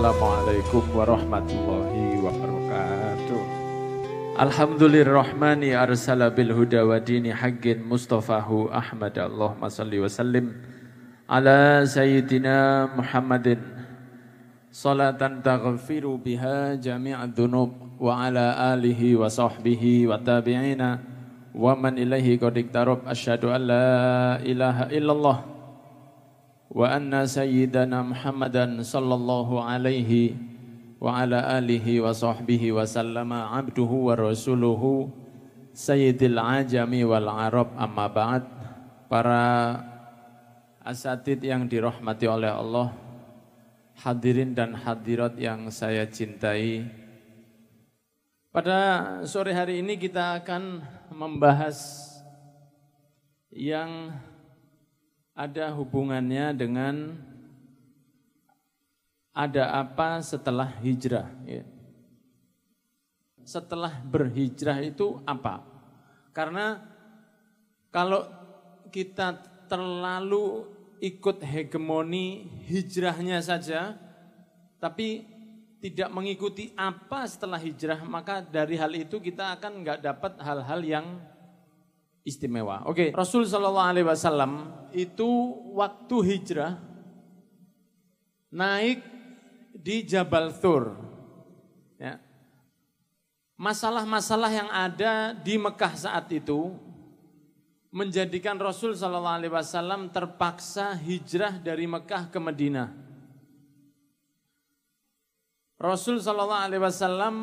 Assalamualaikum warahmatullahi wabarakatuh. Alhamdulillahirrahmani arsala bil huda wa dini haqqin mustafahu Ahmad Allahumma salli wa sallim ala sayyidina Muhammadin. Salatan taghfiru biha jami'ad dhunub wa ala alihi wa sahbihi wa tabi'ina wa man ilaihi qad asyhadu an la ilaha illallah sallallahu alaihi wa ala alihi wa sahbihi wa sallama abduhu wa rasuluhu sayyidil ajami wal arab. Amma ba'd para asatid yang dirahmati oleh Allah hadirin dan hadirat yang saya cintai. Pada sore hari ini kita akan membahas yang ada hubungannya dengan ada apa setelah hijrah. Ya. Setelah berhijrah itu apa? Karena kalau kita terlalu ikut hegemoni hijrahnya saja, tapi tidak mengikuti apa setelah hijrah, maka dari hal itu kita akan nggak dapat hal-hal yang istimewa. Oke, Rasul Shallallahu Alaihi Wasallam itu waktu hijrah naik di Jabal Thur. Ya. Masalah-masalah yang ada di Mekah saat itu menjadikan Rasul Shallallahu Alaihi Wasallam terpaksa hijrah dari Mekah ke Madinah. Rasul Shallallahu Alaihi Wasallam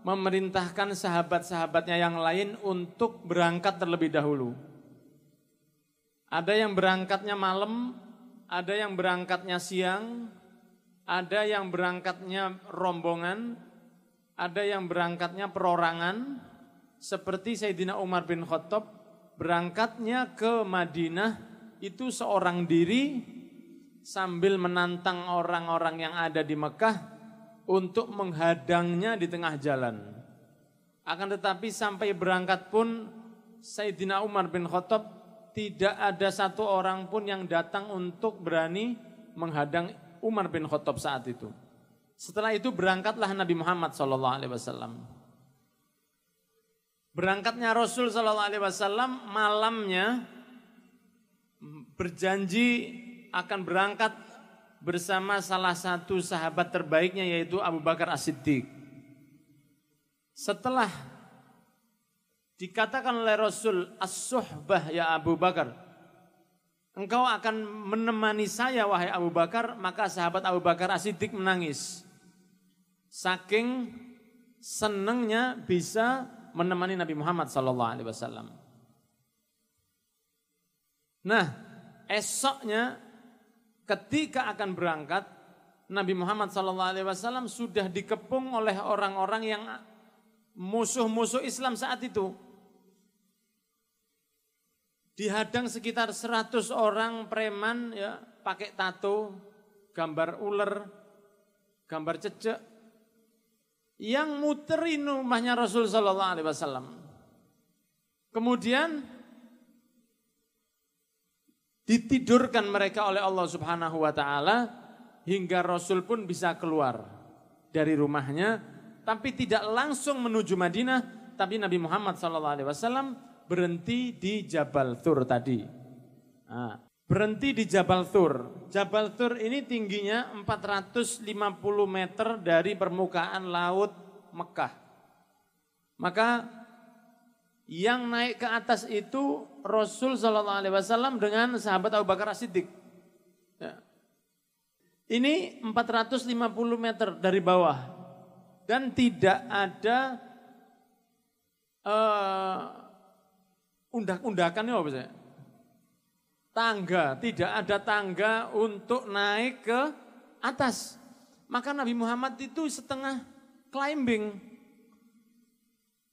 memerintahkan sahabat-sahabatnya yang lain untuk berangkat terlebih dahulu. Ada yang berangkatnya malam, ada yang berangkatnya siang, ada yang berangkatnya rombongan, ada yang berangkatnya perorangan, seperti Sayyidina Umar bin Khattab berangkatnya ke Madinah itu seorang diri sambil menantang orang-orang yang ada di Mekah untuk menghadangnya di tengah jalan. Akan tetapi sampai berangkat pun Sayyidina Umar bin Khattab tidak ada satu orang pun yang datang untuk berani menghadang Umar bin Khattab saat itu. Setelah itu berangkatlah Nabi Muhammad SAW. Berangkatnya Rasul SAW malamnya berjanji akan berangkat bersama salah satu sahabat terbaiknya yaitu Abu Bakar As-Siddiq. Setelah dikatakan oleh Rasul as-suhbah ya Abu Bakar, engkau akan menemani saya wahai Abu Bakar, maka sahabat Abu Bakar As-Siddiq menangis. Saking senangnya bisa menemani Nabi Muhammad sallallahu alaihi wasallam. Nah, esoknya ketika akan berangkat Nabi Muhammad SAW sudah dikepung oleh orang-orang yang musuh-musuh Islam saat itu. Dihadang sekitar 100 orang preman ya pakai tato, gambar ular, gambar cecek yang muterin rumahnya Rasul Sallallahu Alaihi Wasallam. Kemudian ditidurkan mereka oleh Allah Subhanahu wa taala hingga Rasul pun bisa keluar dari rumahnya tapi tidak langsung menuju Madinah tapi Nabi Muhammad SAW berhenti di Jabal Thur tadi. Nah, berhenti di Jabal Thur. Jabal Thur ini tingginya 450 meter dari permukaan laut Mekah. Maka yang naik ke atas itu Rasul Shallallahu Alaihi Wasallam dengan sahabat Abu Bakar As-Siddiq. Ya. Ini 450 meter dari bawah dan tidak ada uh, undak-undakan ya sih? Tangga, tidak ada tangga untuk naik ke atas. Maka Nabi Muhammad itu setengah climbing.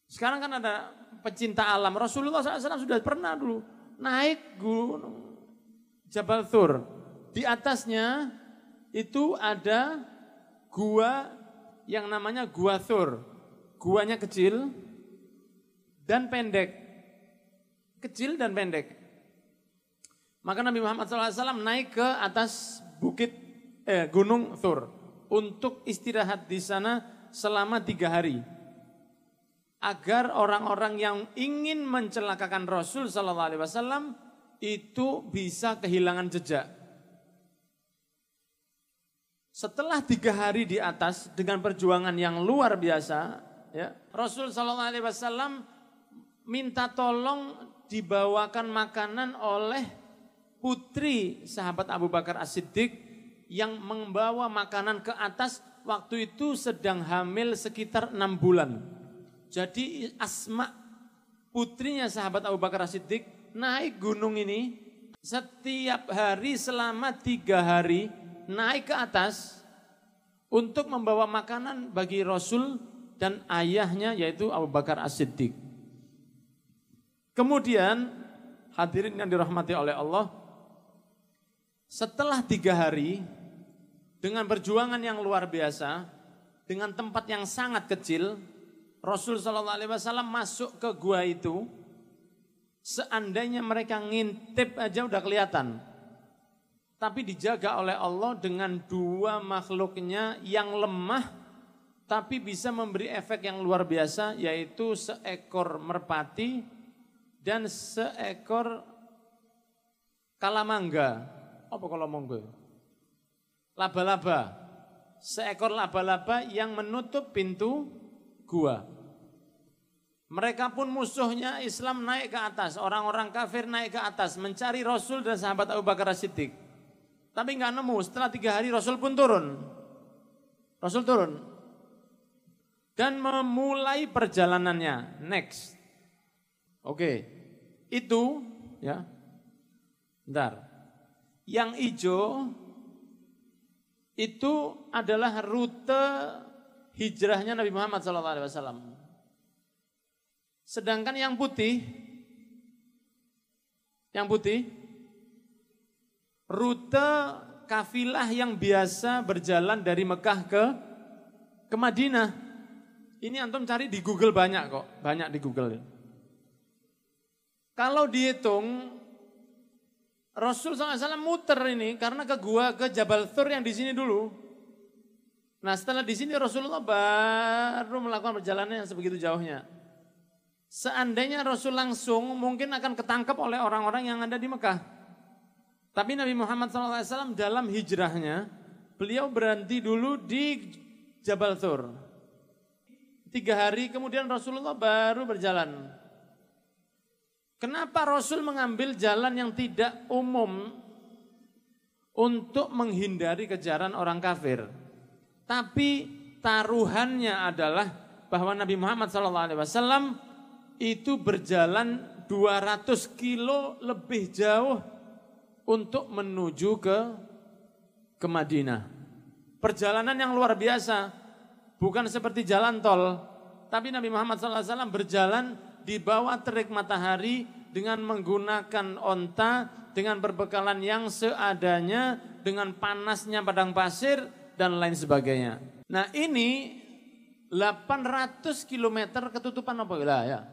Sekarang kan ada pecinta alam. Rasulullah SAW sudah pernah dulu naik gunung Jabal Thur. Di atasnya itu ada gua yang namanya Gua Thur. Guanya kecil dan pendek. Kecil dan pendek. Maka Nabi Muhammad SAW naik ke atas bukit eh, gunung Thur. untuk istirahat di sana selama tiga hari. Agar orang-orang yang ingin mencelakakan Rasul Sallallahu Alaihi Wasallam itu bisa kehilangan jejak. Setelah tiga hari di atas dengan perjuangan yang luar biasa, ya, Rasul Sallallahu Alaihi Wasallam minta tolong dibawakan makanan oleh putri sahabat Abu Bakar As-Siddiq yang membawa makanan ke atas waktu itu sedang hamil sekitar enam bulan. Jadi Asma putrinya sahabat Abu Bakar Siddiq naik gunung ini setiap hari selama tiga hari naik ke atas untuk membawa makanan bagi Rasul dan ayahnya yaitu Abu Bakar As-Siddiq. Kemudian hadirin yang dirahmati oleh Allah, setelah tiga hari dengan perjuangan yang luar biasa, dengan tempat yang sangat kecil, Rasul Shallallahu Alaihi Wasallam masuk ke gua itu, seandainya mereka ngintip aja udah kelihatan, tapi dijaga oleh Allah dengan dua makhluknya yang lemah, tapi bisa memberi efek yang luar biasa, yaitu seekor merpati dan seekor kalamangga. Apa kalau monggo? laba-laba. Seekor laba-laba yang menutup pintu gua. Mereka pun musuhnya Islam naik ke atas, orang-orang kafir naik ke atas mencari Rasul dan sahabat Abu Bakar Siddiq. Tapi nggak nemu. Setelah tiga hari Rasul pun turun. Rasul turun dan memulai perjalanannya. Next, oke, itu ya, bentar. Yang hijau itu adalah rute hijrahnya Nabi Muhammad SAW. Sedangkan yang putih, yang putih, rute kafilah yang biasa berjalan dari Mekah ke ke Madinah. Ini antum cari di Google banyak kok, banyak di Google. Kalau dihitung Rasul SAW muter ini karena ke gua ke Jabal Thur yang di sini dulu. Nah setelah di sini Rasulullah baru melakukan perjalanan yang sebegitu jauhnya. Seandainya Rasul langsung mungkin akan ketangkap oleh orang-orang yang ada di Mekah. Tapi Nabi Muhammad SAW dalam hijrahnya, beliau berhenti dulu di Jabal Thur. Tiga hari kemudian Rasulullah baru berjalan. Kenapa Rasul mengambil jalan yang tidak umum untuk menghindari kejaran orang kafir? Tapi taruhannya adalah bahwa Nabi Muhammad SAW itu berjalan 200 kilo lebih jauh untuk menuju ke ke Madinah. Perjalanan yang luar biasa, bukan seperti jalan tol, tapi Nabi Muhammad SAW berjalan di bawah terik matahari dengan menggunakan onta, dengan berbekalan yang seadanya, dengan panasnya padang pasir, dan lain sebagainya. Nah ini 800 km ketutupan apa wilayah?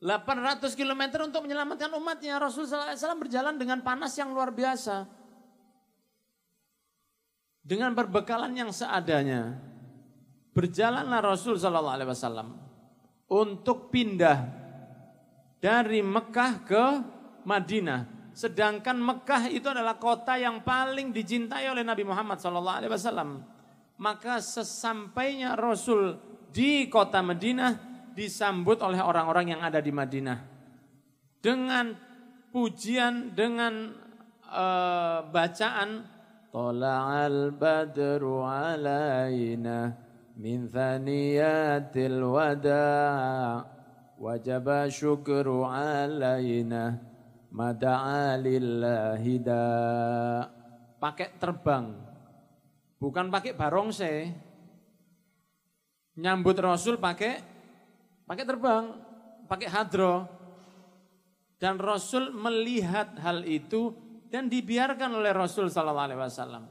800 km untuk menyelamatkan umatnya. Rasulullah SAW berjalan dengan panas yang luar biasa. Dengan berbekalan yang seadanya. Berjalanlah Rasul Sallallahu Alaihi Wasallam untuk pindah dari Mekah ke Madinah. Sedangkan Mekah itu adalah kota yang paling dicintai oleh Nabi Muhammad Wasallam. Maka sesampainya Rasul di kota Madinah disambut oleh orang-orang yang ada di Madinah dengan pujian dengan uh, bacaan Tola'al badru alaina min thaniyatil wada' wajaba syukru alaina mada'a lillahi da pakai terbang bukan pakai barongse nyambut rasul pakai pakai terbang pakai hadro dan rasul melihat hal itu dan dibiarkan oleh Rasul Sallallahu Alaihi Wasallam.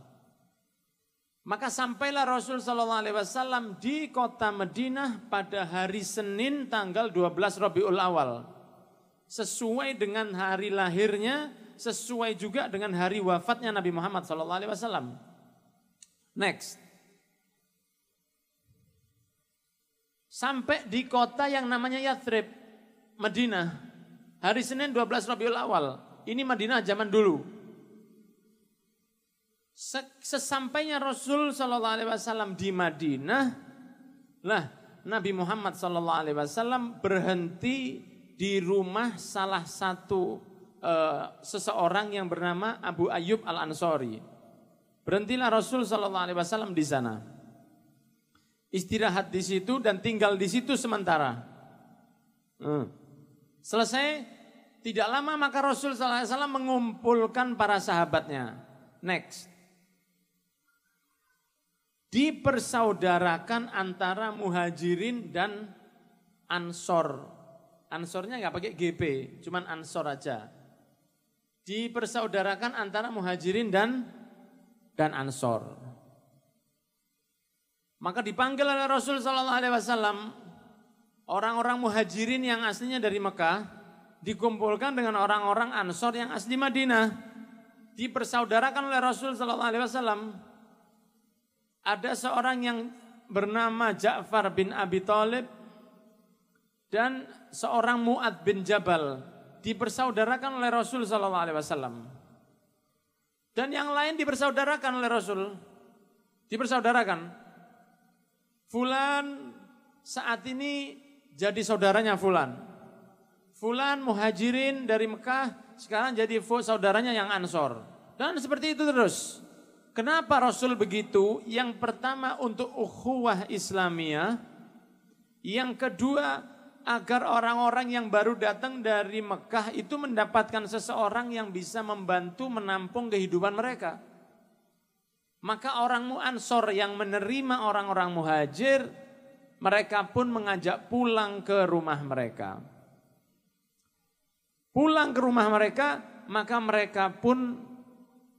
Maka sampailah Rasul Sallallahu Alaihi Wasallam di kota Madinah pada hari Senin tanggal 12 Rabiul Awal. Sesuai dengan hari lahirnya, sesuai juga dengan hari wafatnya Nabi Muhammad Wasallam. Next. Sampai di kota yang namanya Yathrib, Madinah. Hari Senin 12 Rabiul Awal. Ini Madinah zaman dulu. Sesampainya Rasul Shallallahu Alaihi Wasallam di Madinah, lah Nabi Muhammad Shallallahu Alaihi Wasallam berhenti di rumah salah satu uh, seseorang yang bernama Abu Ayyub Al Ansori. Berhentilah Rasul Shallallahu Alaihi Wasallam di sana istirahat di situ dan tinggal di situ sementara. Hmm. Selesai, tidak lama maka Rasul SAW mengumpulkan para sahabatnya. Next. Dipersaudarakan antara muhajirin dan ansor. Ansornya nggak pakai GP, cuman ansor aja. Dipersaudarakan antara muhajirin dan dan ansor. Maka dipanggil oleh Rasul Sallallahu Alaihi Wasallam orang-orang muhajirin yang aslinya dari Mekah dikumpulkan dengan orang-orang Ansor yang asli Madinah dipersaudarakan oleh Rasul Sallallahu Alaihi Wasallam. Ada seorang yang bernama Ja'far bin Abi Thalib dan seorang Mu'ad bin Jabal dipersaudarakan oleh Rasul Sallallahu Alaihi Wasallam. Dan yang lain dipersaudarakan oleh Rasul, dipersaudarakan Fulan saat ini jadi saudaranya Fulan. Fulan muhajirin dari Mekah sekarang jadi saudaranya yang Ansor. Dan seperti itu terus. Kenapa Rasul begitu? Yang pertama untuk ukhuwah Islamiyah. Yang kedua agar orang-orang yang baru datang dari Mekah itu mendapatkan seseorang yang bisa membantu menampung kehidupan mereka. Maka orang Mu'ansor yang menerima orang-orang muhajir, mereka pun mengajak pulang ke rumah mereka. Pulang ke rumah mereka, maka mereka pun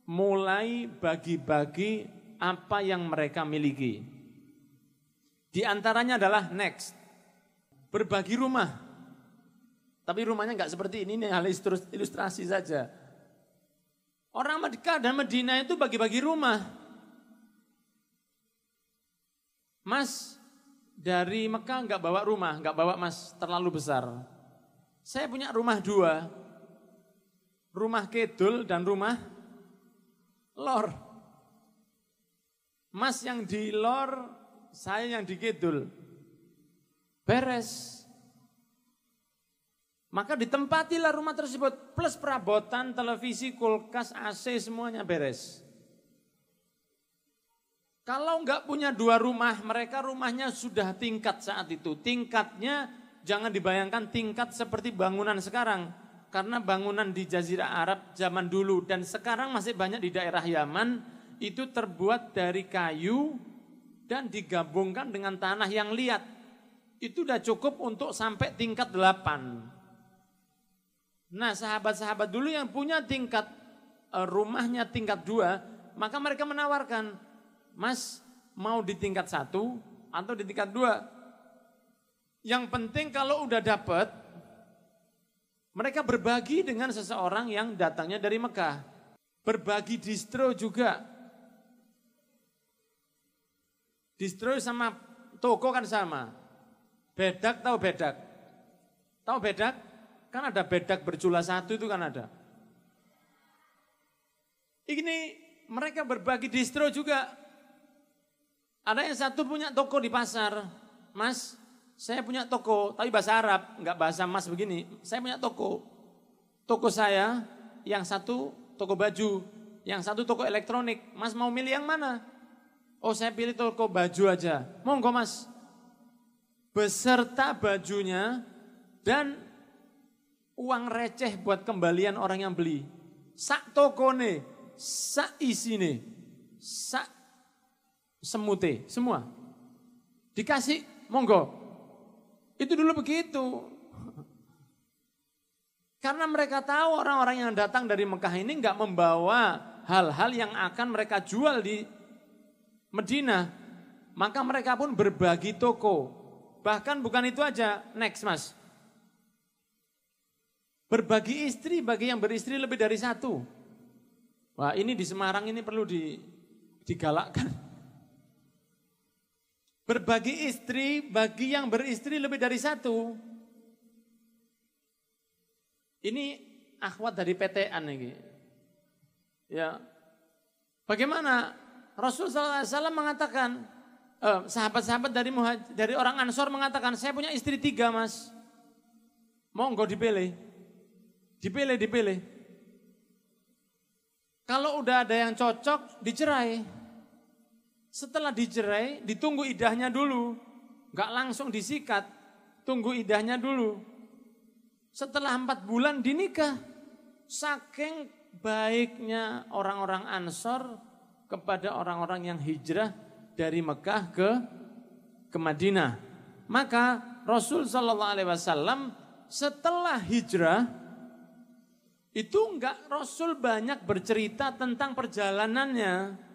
mulai bagi-bagi apa yang mereka miliki. Di antaranya adalah next, berbagi rumah. Tapi rumahnya nggak seperti ini, ini hal ilustrasi saja. Orang Mekah dan Medina itu bagi-bagi rumah. Mas dari Mekah nggak bawa rumah, nggak bawa mas terlalu besar. Saya punya rumah dua, rumah kedul dan rumah lor. Mas yang di lor, saya yang di kedul. Beres. Maka ditempatilah rumah tersebut plus perabotan, televisi, kulkas, AC semuanya beres. Kalau nggak punya dua rumah, mereka rumahnya sudah tingkat saat itu. Tingkatnya jangan dibayangkan tingkat seperti bangunan sekarang. Karena bangunan di Jazirah Arab zaman dulu dan sekarang masih banyak di daerah Yaman itu terbuat dari kayu dan digabungkan dengan tanah yang liat. Itu udah cukup untuk sampai tingkat delapan. Nah sahabat-sahabat dulu yang punya tingkat eh, rumahnya tingkat dua, maka mereka menawarkan, Mas mau di tingkat satu atau di tingkat dua? Yang penting kalau udah dapet, mereka berbagi dengan seseorang yang datangnya dari Mekah. Berbagi distro juga. Distro sama toko kan sama. Bedak tahu bedak? Tahu bedak? Kan ada bedak berjula satu itu kan ada. Ini mereka berbagi distro juga. Ada yang satu punya toko di pasar. Mas, saya punya toko, tapi bahasa Arab, nggak bahasa mas begini. Saya punya toko. Toko saya, yang satu toko baju, yang satu toko elektronik. Mas mau milih yang mana? Oh saya pilih toko baju aja. Monggo mas. Beserta bajunya dan uang receh buat kembalian orang yang beli. Sak nih, sak isi nih, sak semute, semua. Dikasih, monggo. Itu dulu begitu. Karena mereka tahu orang-orang yang datang dari Mekah ini nggak membawa hal-hal yang akan mereka jual di Medina. Maka mereka pun berbagi toko. Bahkan bukan itu aja, next mas. Berbagi istri bagi yang beristri lebih dari satu. Wah ini di Semarang ini perlu di, digalakkan. berbagi istri bagi yang beristri lebih dari satu. Ini akhwat dari PTN ini. Ya. Bagaimana Rasul SAW mengatakan, sahabat-sahabat dari dari orang Ansor mengatakan, saya punya istri tiga mas. Monggo dipilih. Dipilih, dipilih. Kalau udah ada yang cocok, dicerai. Setelah dicerai, ditunggu idahnya dulu. Gak langsung disikat, tunggu idahnya dulu. Setelah empat bulan dinikah. Saking baiknya orang-orang Ansor kepada orang-orang yang hijrah dari Mekah ke ke Madinah. Maka Rasul Shallallahu Alaihi Wasallam setelah hijrah itu enggak Rasul banyak bercerita tentang perjalanannya.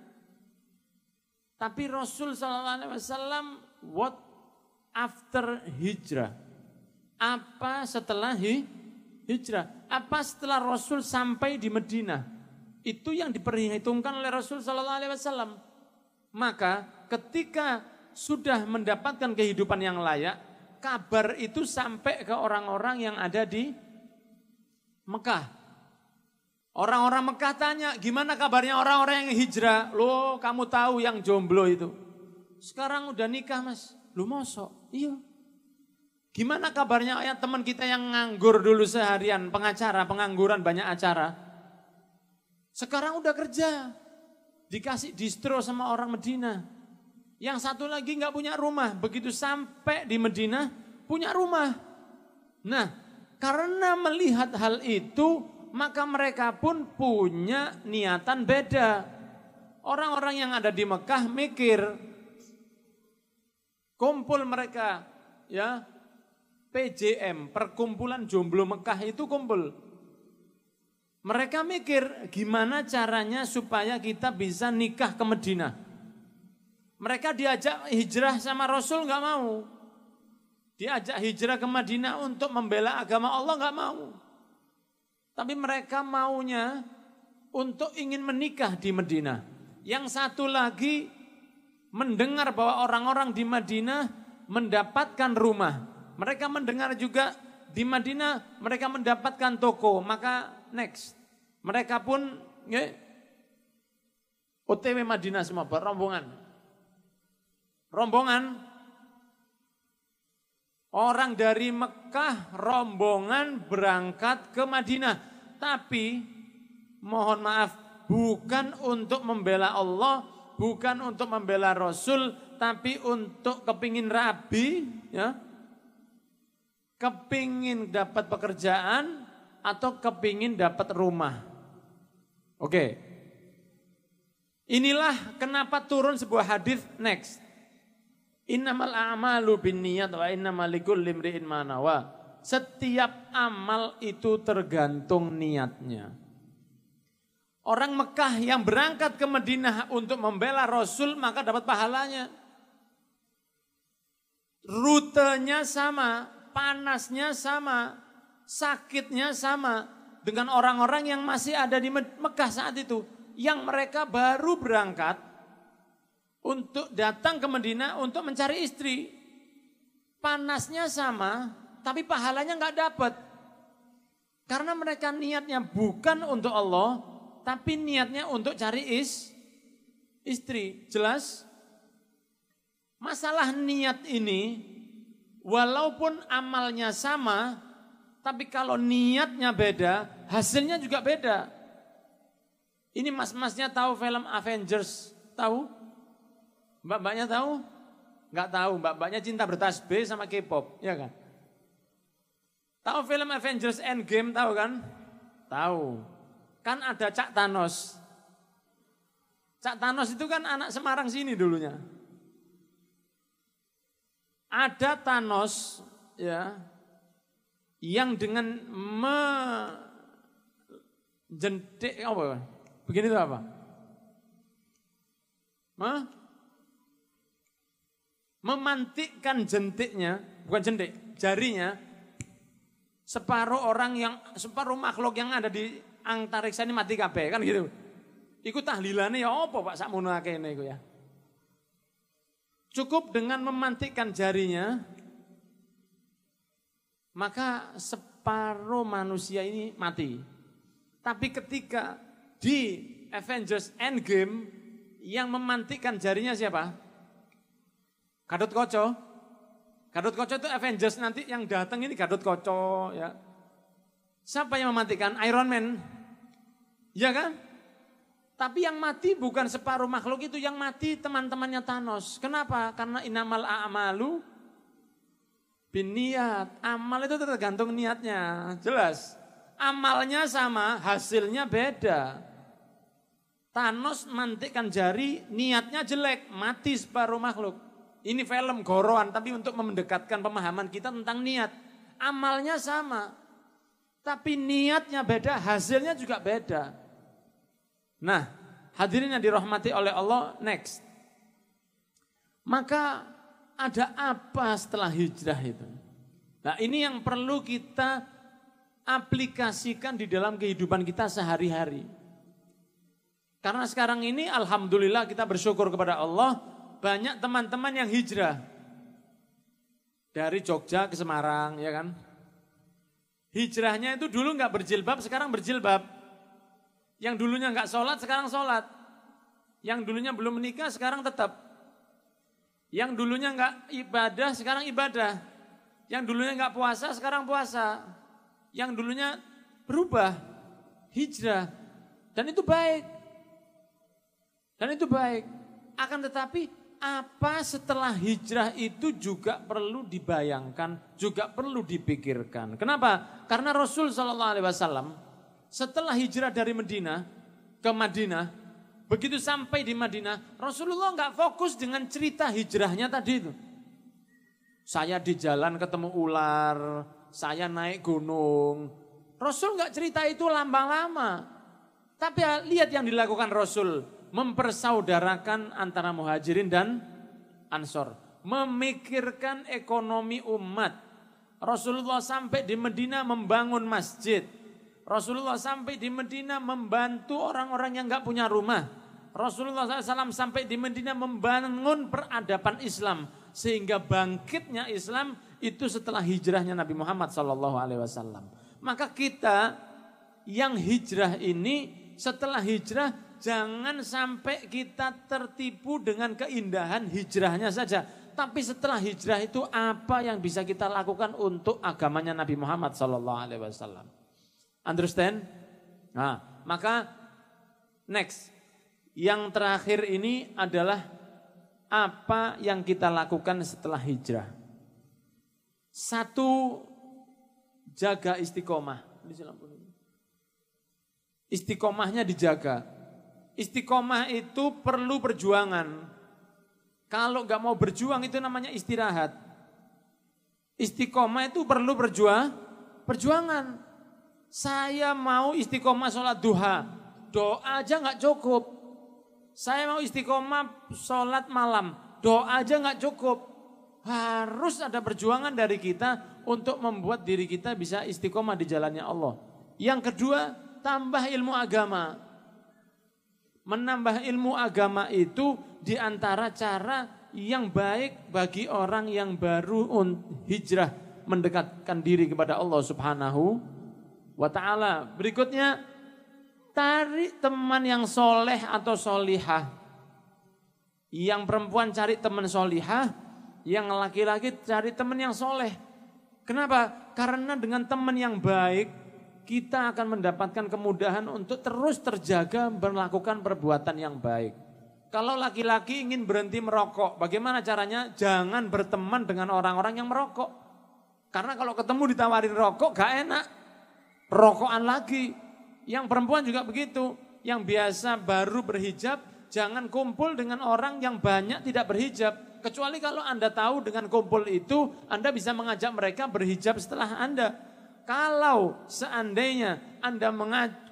Tapi Rasul SAW what after hijrah? Apa setelah hijrah? Apa setelah Rasul sampai di Medina? Itu yang diperhitungkan oleh Rasul SAW. Maka ketika sudah mendapatkan kehidupan yang layak, kabar itu sampai ke orang-orang yang ada di Mekah. Orang-orang Mekah tanya, gimana kabarnya orang-orang yang hijrah? Lo kamu tahu yang jomblo itu. Sekarang udah nikah mas. Lo mosok? Iya. Gimana kabarnya ya teman kita yang nganggur dulu seharian, pengacara, pengangguran banyak acara. Sekarang udah kerja. Dikasih distro sama orang Medina. Yang satu lagi nggak punya rumah. Begitu sampai di Medina, punya rumah. Nah, karena melihat hal itu, maka mereka pun punya niatan beda. Orang-orang yang ada di Mekah mikir, kumpul mereka, ya PJM, Perkumpulan Jomblo Mekah itu kumpul. Mereka mikir gimana caranya supaya kita bisa nikah ke Medina. Mereka diajak hijrah sama Rasul nggak mau. Diajak hijrah ke Madinah untuk membela agama Allah nggak mau. Tapi mereka maunya untuk ingin menikah di Madinah. Yang satu lagi mendengar bahwa orang-orang di Madinah mendapatkan rumah. Mereka mendengar juga di Madinah mereka mendapatkan toko. Maka next. Mereka pun ya, OTW Madinah semua rombongan. Rombongan Orang dari Mekah rombongan berangkat ke Madinah. Tapi mohon maaf bukan untuk membela Allah, bukan untuk membela Rasul, tapi untuk kepingin rabi, ya, kepingin dapat pekerjaan atau kepingin dapat rumah. Oke. Inilah kenapa turun sebuah hadis next. Innamal a'malu bin niyat wa innamal likulli imri'in manawa. Setiap amal itu tergantung niatnya. Orang Mekah yang berangkat ke Madinah untuk membela Rasul maka dapat pahalanya. Rutenya sama, panasnya sama, sakitnya sama dengan orang-orang yang masih ada di Mekah saat itu. Yang mereka baru berangkat untuk datang ke Medina untuk mencari istri. Panasnya sama, tapi pahalanya nggak dapat. Karena mereka niatnya bukan untuk Allah, tapi niatnya untuk cari is, istri. Jelas? Masalah niat ini, walaupun amalnya sama, tapi kalau niatnya beda, hasilnya juga beda. Ini mas-masnya tahu film Avengers, tahu? Mbak-mbaknya tahu? Enggak tahu, mbak-mbaknya cinta bertasbih sama K-pop, ya kan? Tahu film Avengers Endgame tahu kan? Tahu. Kan ada Cak Thanos. Cak Thanos itu kan anak Semarang sini dulunya. Ada Thanos ya yang dengan menjentik apa? Begini itu apa? Mah? Memantikkan jentiknya, bukan jentik, jarinya, separuh orang yang, separuh makhluk yang ada di antariksa ini mati kabeh, kan gitu. Iku tahlilane ya apa Pak sakmono akene iku ya. cukup dengan memantikkan jarinya, maka separuh manusia ini mati. Tapi ketika di Avengers Endgame yang memantikkan jarinya siapa? Gadot Koco. Gadot Koco itu Avengers nanti yang datang ini Gadot Koco ya. Siapa yang memantikan? Iron Man. Ya kan? Tapi yang mati bukan separuh makhluk itu, yang mati teman-temannya Thanos. Kenapa? Karena inamal a'malu biniat. Amal itu tergantung niatnya. Jelas. Amalnya sama, hasilnya beda. Thanos mantikkan jari, niatnya jelek, mati separuh makhluk. Ini film goroan, tapi untuk mendekatkan pemahaman kita tentang niat. Amalnya sama, tapi niatnya beda, hasilnya juga beda. Nah, hadirin yang dirahmati oleh Allah, next. Maka ada apa setelah hijrah itu? Nah ini yang perlu kita aplikasikan di dalam kehidupan kita sehari-hari. Karena sekarang ini Alhamdulillah kita bersyukur kepada Allah, banyak teman-teman yang hijrah. Dari Jogja ke Semarang, ya kan? Hijrahnya itu dulu nggak berjilbab, sekarang berjilbab. Yang dulunya nggak sholat, sekarang sholat. Yang dulunya belum menikah, sekarang tetap. Yang dulunya nggak ibadah, sekarang ibadah. Yang dulunya nggak puasa, sekarang puasa. Yang dulunya berubah, hijrah. Dan itu baik. Dan itu baik. Akan tetapi apa setelah hijrah itu juga perlu dibayangkan, juga perlu dipikirkan. Kenapa? Karena Rasul Shallallahu Alaihi Wasallam setelah hijrah dari Medina ke Madinah, begitu sampai di Madinah, Rasulullah nggak fokus dengan cerita hijrahnya tadi itu. Saya di jalan ketemu ular, saya naik gunung. Rasul nggak cerita itu lama-lama. Tapi lihat yang dilakukan Rasul, mempersaudarakan antara muhajirin dan ansor. Memikirkan ekonomi umat. Rasulullah sampai di Medina membangun masjid Rasulullah sampai di Medina membantu orang-orang yang nggak punya rumah. Rasulullah SAW sampai di Medina membangun peradaban Islam sehingga bangkitnya Islam itu setelah hijrahnya Nabi Muhammad SAW. Maka kita yang hijrah ini setelah hijrah jangan sampai kita tertipu dengan keindahan hijrahnya saja. Tapi setelah hijrah itu apa yang bisa kita lakukan untuk agamanya Nabi Muhammad SAW. Understand? Nah, maka next. Yang terakhir ini adalah apa yang kita lakukan setelah hijrah. Satu, jaga istiqomah. Istiqomahnya dijaga. Istiqomah itu perlu perjuangan. Kalau gak mau berjuang itu namanya istirahat. Istiqomah itu perlu berjuang, perjuangan. Saya mau istiqomah sholat duha. Doa aja nggak cukup. Saya mau istiqomah sholat malam. Doa aja nggak cukup. Harus ada perjuangan dari kita untuk membuat diri kita bisa istiqomah di jalannya Allah. Yang kedua, tambah ilmu agama. Menambah ilmu agama itu di antara cara yang baik bagi orang yang baru hijrah mendekatkan diri kepada Allah Subhanahu wa ta'ala. Berikutnya, cari teman yang soleh atau solihah. Yang perempuan cari teman solihah, yang laki-laki cari teman yang soleh. Kenapa? Karena dengan teman yang baik, kita akan mendapatkan kemudahan untuk terus terjaga melakukan perbuatan yang baik. Kalau laki-laki ingin berhenti merokok, bagaimana caranya? Jangan berteman dengan orang-orang yang merokok. Karena kalau ketemu ditawarin rokok gak enak rokokan lagi. Yang perempuan juga begitu. Yang biasa baru berhijab, jangan kumpul dengan orang yang banyak tidak berhijab. Kecuali kalau Anda tahu dengan kumpul itu, Anda bisa mengajak mereka berhijab setelah Anda. Kalau seandainya Anda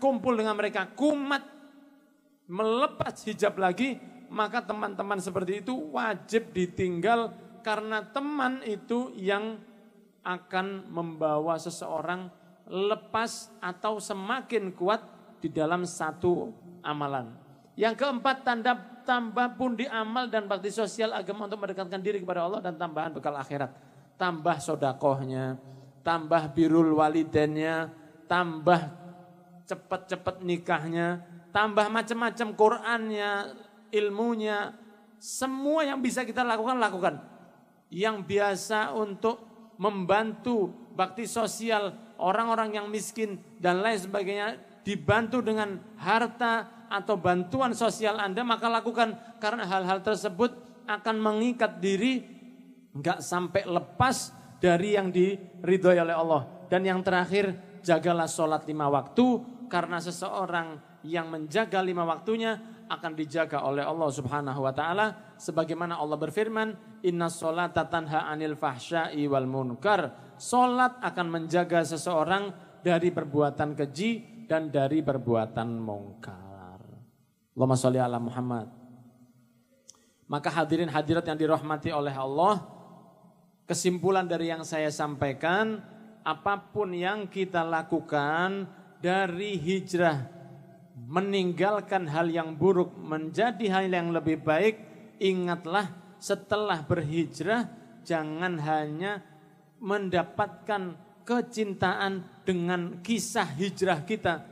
kumpul dengan mereka kumat, melepas hijab lagi, maka teman-teman seperti itu wajib ditinggal karena teman itu yang akan membawa seseorang lepas atau semakin kuat di dalam satu amalan. Yang keempat, tanda tambah pun di amal dan bakti sosial agama untuk mendekatkan diri kepada Allah dan tambahan bekal akhirat. Tambah sodakohnya, tambah birul walidennya, tambah cepat-cepat nikahnya, tambah macam-macam Qurannya, ilmunya, semua yang bisa kita lakukan, lakukan. Yang biasa untuk membantu bakti sosial orang-orang yang miskin dan lain sebagainya dibantu dengan harta atau bantuan sosial Anda maka lakukan karena hal-hal tersebut akan mengikat diri nggak sampai lepas dari yang diridhoi oleh Allah. Dan yang terakhir, jagalah sholat lima waktu karena seseorang yang menjaga lima waktunya akan dijaga oleh Allah Subhanahu wa taala sebagaimana Allah berfirman, "Inna sholata tanha 'anil fahsya'i wal munkar." Salat akan menjaga seseorang dari perbuatan keji dan dari perbuatan mungkar. Allahumma sholli ala Muhammad. Maka hadirin hadirat yang dirahmati oleh Allah, kesimpulan dari yang saya sampaikan, apa pun yang kita lakukan dari hijrah meninggalkan hal yang buruk menjadi hal yang lebih baik, ingatlah setelah berhijrah jangan hanya mendapatkan kecintaan dengan kisah hijrah kita,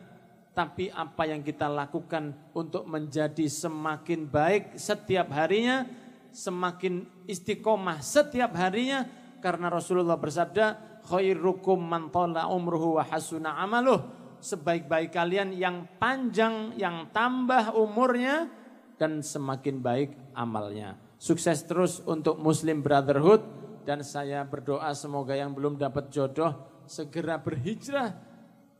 tapi apa yang kita lakukan untuk menjadi semakin baik setiap harinya, semakin istiqomah setiap harinya karena Rasulullah bersabda khairukum man umruhu wa hasuna amaluh. Sebaik-baik kalian yang panjang yang tambah umurnya dan semakin baik amalnya. Sukses terus untuk Muslim Brotherhood dan saya berdoa semoga yang belum dapat jodoh segera berhijrah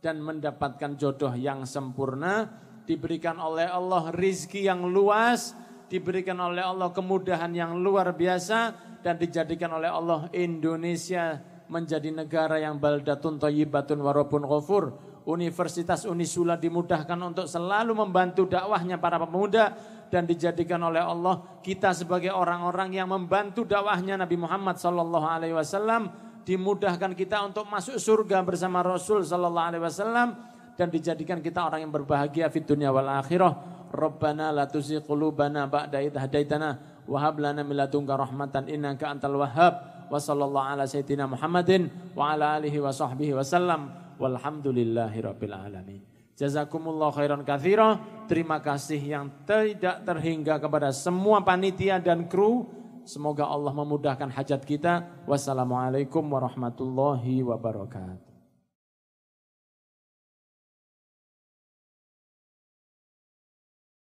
dan mendapatkan jodoh yang sempurna, diberikan oleh Allah rizki yang luas, diberikan oleh Allah kemudahan yang luar biasa, dan dijadikan oleh Allah Indonesia menjadi negara yang baldatun thayyibatun warabun ghafur. Universitas Unisula dimudahkan untuk selalu membantu dakwahnya para pemuda dan dijadikan oleh Allah kita sebagai orang-orang yang membantu dakwahnya Nabi Muhammad sallallahu alaihi wasallam dimudahkan kita untuk masuk surga bersama Rasul sallallahu alaihi wasallam dan dijadikan kita orang yang berbahagia di dunia wal akhirah. Rabbana la tuzigh qulubana ba'da idh hadaitana wa hab lana min ladunka rahmatan innaka antal wahhab. Wa sallallahu ala sayyidina Muhammadin wa ala alihi wa sahbihi wasallam. Walhamdulillahi rabbil alamin. Jazakumullah khairan kathira. Terima kasih yang tidak terhingga kepada semua panitia dan kru Semoga Allah memudahkan hajat kita. Wassalamualaikum warahmatullahi wabarakatuh.